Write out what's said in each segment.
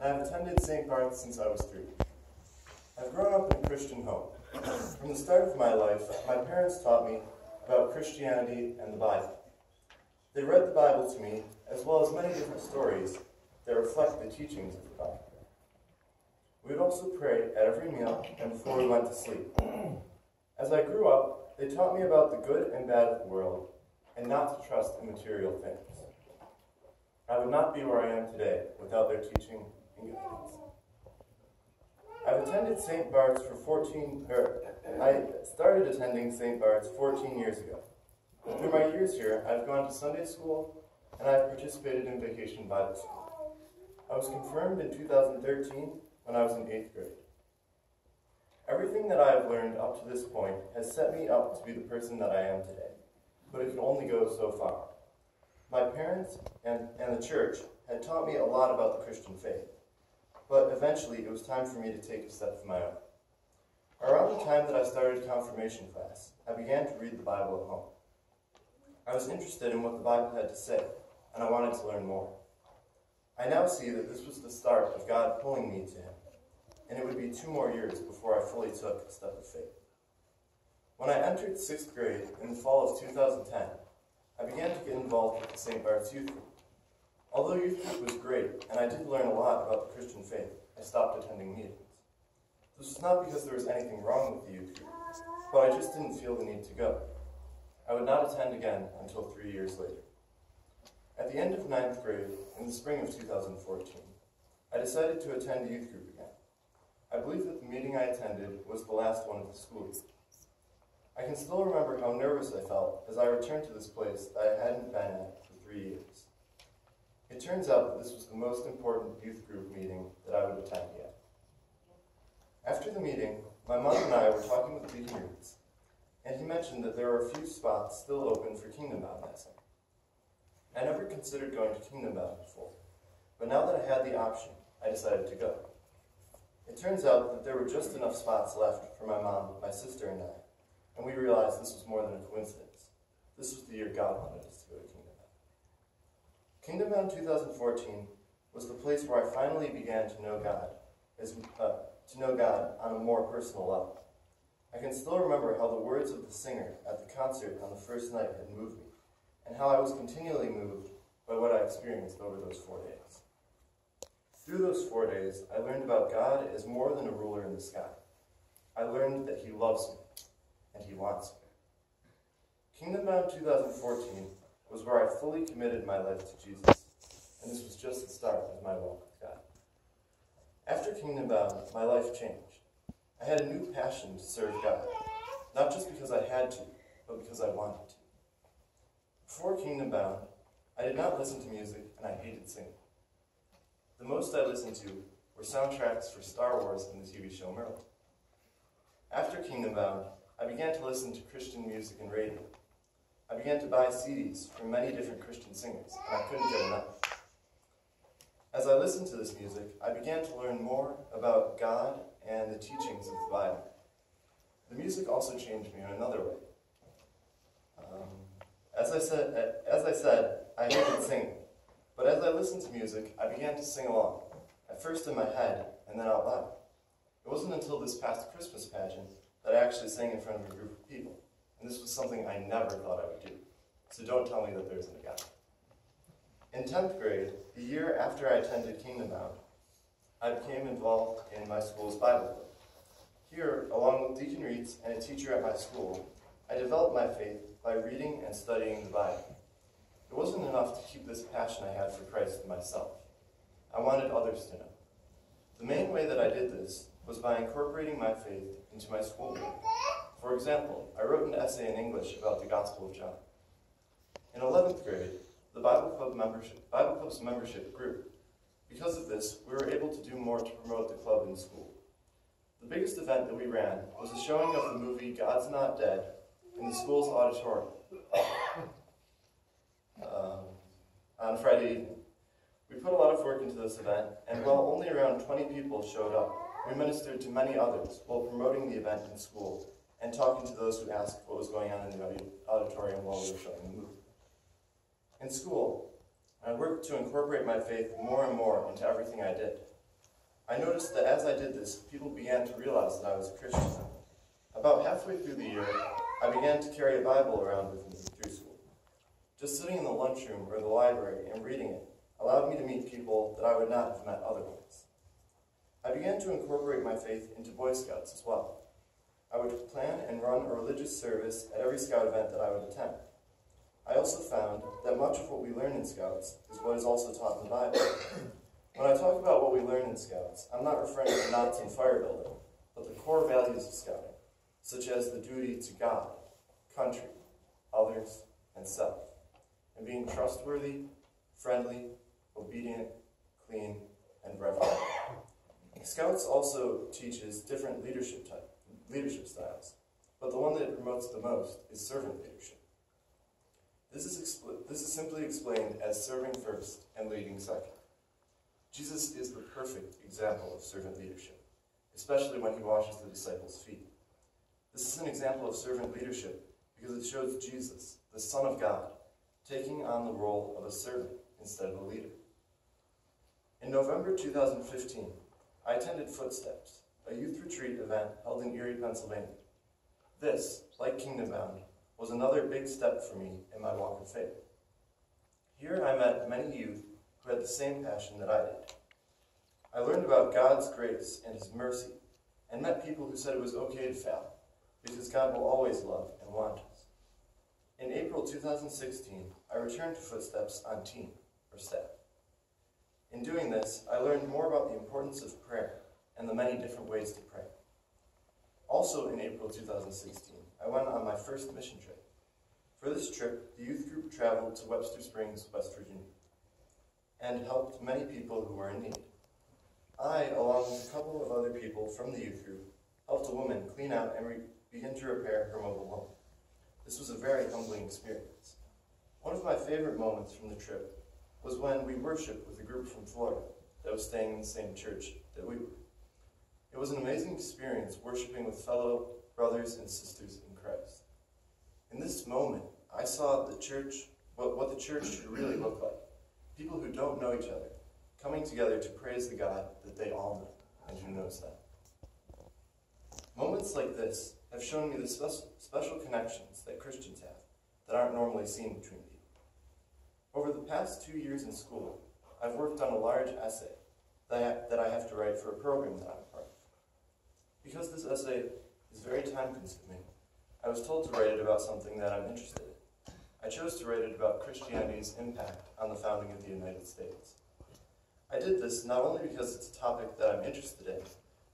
and I've attended St. Bart's since I was three. I've grown up in a Christian home. From the start of my life, my parents taught me about Christianity and the Bible. They read the Bible to me, as well as many different stories that reflect the teachings of the Bible. We would also pray at every meal and before we went to sleep. As I grew up, they taught me about the good and bad of the world, and not to trust in material things. I would not be where I am today without their teaching I've attended St. Bart's for 14, er, I started attending St. Bart's 14 years ago. Through my years here, I've gone to Sunday school and I've participated in Vacation Bible School. I was confirmed in 2013 when I was in 8th grade. Everything that I have learned up to this point has set me up to be the person that I am today, but it can only go so far. My parents and, and the church had taught me a lot about the Christian faith, but eventually it was time for me to take a step of my own. Around the time that I started confirmation class, I began to read the Bible at home. I was interested in what the Bible had to say, and I wanted to learn more. I now see that this was the start of God pulling me to Him, and it would be two more years before I fully took a step of faith. When I entered sixth grade in the fall of 2010, I began to get involved with the St. Bart's Youth Group. Although youth group was great, and I did learn a lot about the Christian faith, I stopped attending meetings. This was not because there was anything wrong with the youth group, but I just didn't feel the need to go. I would not attend again until three years later. At the end of ninth grade, in the spring of 2014, I decided to attend youth group again. I believe that the meeting I attended was the last one of the school year. I can still remember how nervous I felt as I returned to this place that I hadn't been at for three years. It turns out that this was the most important youth group meeting that I would attend yet. After the meeting, my mom and I were talking with Deacon Reeds, and he mentioned that there are a few spots still open for Kingdom summer. I never considered going to Kingdom Bound before, but now that I had the option, I decided to go. It turns out that there were just enough spots left for my mom, my sister, and I, and we realized this was more than a coincidence. This was the year God wanted us to go to Kingdom Bound. Kingdom Bound 2014 was the place where I finally began to know God, as, uh, to know God on a more personal level. I can still remember how the words of the singer at the concert on the first night had moved me, and how I was continually moved by what I experienced over those four days. Through those four days, I learned about God as more than a ruler in the sky. I learned that He loves me, and He wants me. Kingdom Bound 2014 was where I fully committed my life to Jesus, and this was just the start of my walk with God. After Kingdom Bound, my life changed. I had a new passion to serve God, not just because I had to, but because I wanted to. Before Kingdom Bound, I did not listen to music, and I hated singing. The most I listened to were soundtracks for Star Wars and the TV show Merlin. After Kingdom Bound, I began to listen to Christian music and radio. I began to buy CDs from many different Christian singers, and I couldn't get enough. As I listened to this music, I began to learn more about God and the teachings of the Bible. The music also changed me in another way. Um, as I said, as I said, I hated singing, but as I listened to music, I began to sing along. At first in my head, and then out loud. It wasn't until this past Christmas pageant that I actually sang in front of a group of people, and this was something I never thought I would do. So don't tell me that there isn't a God. In 10th grade, the year after I attended Kingdom Bound, I became involved in my school's Bible club. Here, along with Deacon Reeds and a teacher at my school, I developed my faith by reading and studying the Bible. It wasn't enough to keep this passion I had for Christ in myself. I wanted others to know. The main way that I did this was by incorporating my faith into my schoolwork. For example, I wrote an essay in English about the Gospel of John. In 11th grade, the Bible Club membership, Bible Club's membership grew. Because of this, we were able to do more to promote the club in school. The biggest event that we ran was a showing of the movie God's Not Dead in the school's auditorium um, on Friday evening. We put a lot of work into this event, and while only around 20 people showed up, we ministered to many others while promoting the event in school and talking to those who asked what was going on in the auditorium while we were showing the movie. In school, I worked to incorporate my faith more and more into everything I did. I noticed that as I did this, people began to realize that I was a Christian. About halfway through the year, I began to carry a Bible around with me through school. Just sitting in the lunchroom or the library and reading it allowed me to meet people that I would not have met otherwise. I began to incorporate my faith into Boy Scouts as well. I would plan and run a religious service at every Scout event that I would attend. I also found that much of what we learn in Scouts is what is also taught in the Bible. When I talk about what we learn in Scouts, I'm not referring to knots and fire building, but the core values of Scouting, such as the duty to God, country, others, and self, and being trustworthy, friendly, obedient, clean, and reverent. Scouts also teaches different leadership type, leadership styles, but the one that it promotes the most is servant leadership. This is, this is simply explained as serving first and leading second. Jesus is the perfect example of servant leadership, especially when he washes the disciples' feet. This is an example of servant leadership because it shows Jesus, the Son of God, taking on the role of a servant instead of a leader. In November 2015, I attended Footsteps, a youth retreat event held in Erie, Pennsylvania. This, like Kingdom Bound, was another big step for me in my walk of faith. Here I met many youth who had the same passion that I did. I learned about God's grace and His mercy, and met people who said it was okay to fail, because God will always love and want us. In April 2016, I returned to Footsteps on team, or staff. In doing this, I learned more about the importance of prayer and the many different ways to pray. Also in April 2016, I went on my first mission trip. For this trip, the youth group traveled to Webster Springs, West Virginia, and helped many people who were in need. I, along with a couple of other people from the youth group, helped a woman clean out and begin to repair her mobile home. This was a very humbling experience. One of my favorite moments from the trip was when we worshiped with a group from Florida that was staying in the same church that we were. It was an amazing experience worshiping with fellow brothers and sisters in Christ. In this moment, I saw the church, what, what the church should really look like. People who don't know each other, coming together to praise the God that they all know, and who knows that. Moments like this have shown me the special connections that Christians have that aren't normally seen between people. Over the past two years in school, I've worked on a large essay that I, that I have to write for a program that I'm. Because this essay is very time consuming, I was told to write it about something that I'm interested in. I chose to write it about Christianity's impact on the founding of the United States. I did this not only because it's a topic that I'm interested in,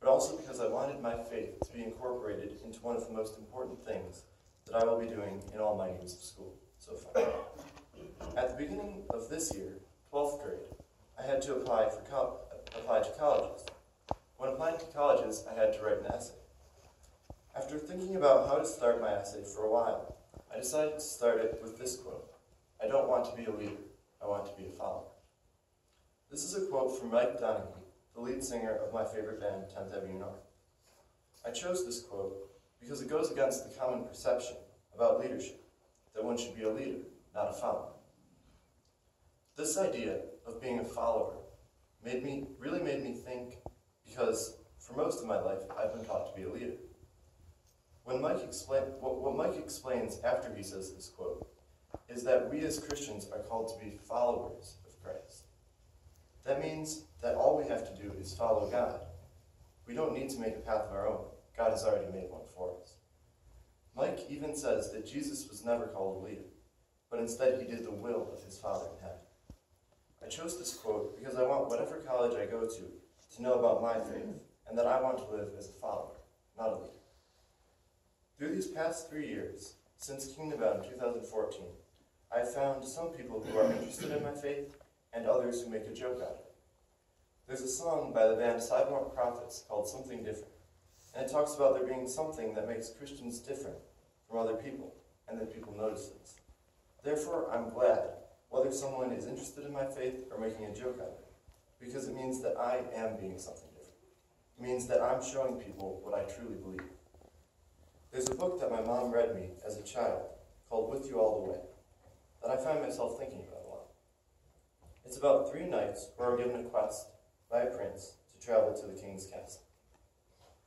but also because I wanted my faith to be incorporated into one of the most important things that I will be doing in all my years of school so far. At the beginning of this year, 12th grade, I had to apply, for apply to colleges. When applying to colleges, I had to write an essay. After thinking about how to start my essay for a while, I decided to start it with this quote I don't want to be a leader, I want to be a follower. This is a quote from Mike Donehey, the lead singer of my favorite band, 10th Avenue North. I chose this quote because it goes against the common perception about leadership, that one should be a leader, not a follower. This idea of being a follower made me really made me think because for most of my life I've been taught to be a leader. When Mike explain, what, what Mike explains after he says this quote is that we as Christians are called to be followers of Christ. That means that all we have to do is follow God. We don't need to make a path of our own. God has already made one for us. Mike even says that Jesus was never called a leader, but instead he did the will of his Father in heaven. I chose this quote because I want whatever college I go to to know about my faith and that I want to live as a follower, not a leader. Through these past three years, since Bound in 2014, I have found some people who are interested in my faith and others who make a joke out of it. There's a song by the band Sidewalk Prophets called Something Different, and it talks about there being something that makes Christians different from other people, and that people notice this. Therefore, I'm glad whether someone is interested in my faith or making a joke out of it, because it means that I am being something different. It means that I'm showing people what I truly believe. There's a book that my mom read me as a child called With You All the Way that I find myself thinking about a lot. It's about three knights who are given a quest by a prince to travel to the king's castle.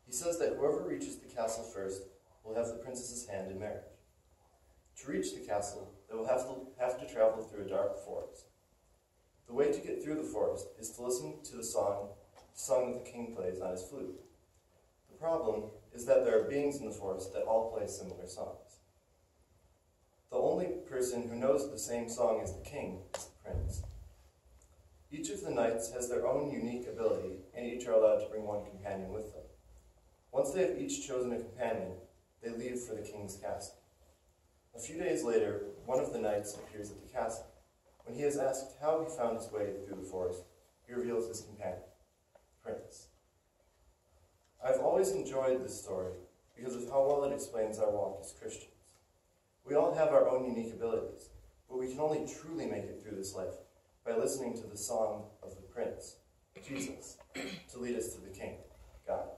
He says that whoever reaches the castle first will have the princess's hand in marriage. To reach the castle, they will have to, have to travel through a dark forest. The way to get through the forest is to listen to the song, sung that the king plays on his flute. The problem is that there are beings in the forest that all play similar songs. The only person who knows the same song as the king is the prince. Each of the knights has their own unique ability, and each are allowed to bring one companion with them. Once they have each chosen a companion, they leave for the king's castle. A few days later, one of the knights appears at the castle. When he is asked how he found his way through the forest, he reveals his companion, Prince. I've always enjoyed this story because of how well it explains our walk as Christians. We all have our own unique abilities, but we can only truly make it through this life by listening to the song of the Prince, Jesus, to lead us to the King, God.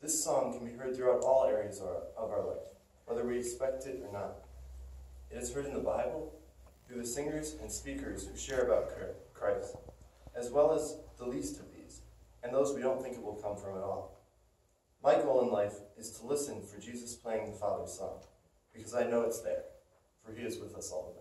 This song can be heard throughout all areas of our life, whether we expect it or not. It is heard in the Bible, through the singers and speakers who share about Christ, as well as the least of these, and those we don't think it will come from at all. My goal in life is to listen for Jesus playing the Father's song, because I know it's there, for he is with us all